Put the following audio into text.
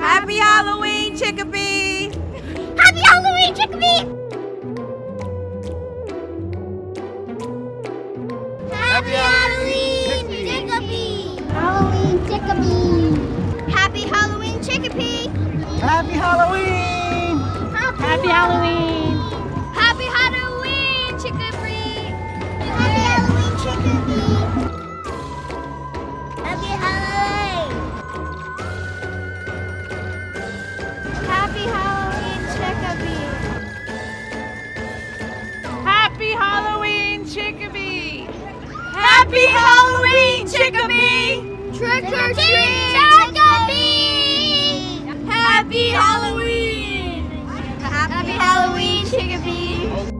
Happy Halloween, Chicopee! Happy Halloween, Chicopee! Happy Halloween, Chicopee! Halloween, Chicopee! Happy Halloween, Chicopee! Happy Halloween! Happy Halloween, Chicopee! Trick or treat, Chicopee! Happy Halloween! Happy Halloween, Chicopee!